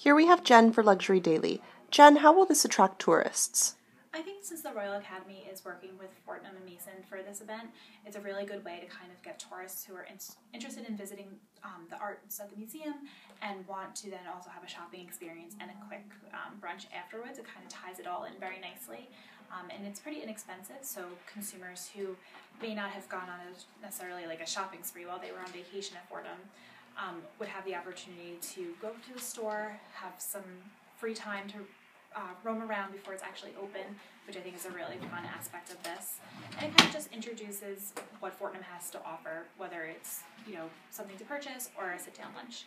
Here we have Jen for Luxury Daily. Jen, how will this attract tourists? I think since the Royal Academy is working with Fortnum and Mason for this event, it's a really good way to kind of get tourists who are in, interested in visiting um, the arts at the museum and want to then also have a shopping experience and a quick um, brunch afterwards. It kind of ties it all in very nicely. Um, and it's pretty inexpensive, so consumers who may not have gone on a, necessarily like a shopping spree while they were on vacation at Fortnum um, would have the opportunity to go to the store, have some free time to uh, roam around before it's actually open, which I think is a really fun aspect of this. And it kind of just introduces what Fortnum has to offer, whether it's you know something to purchase or a sit down lunch.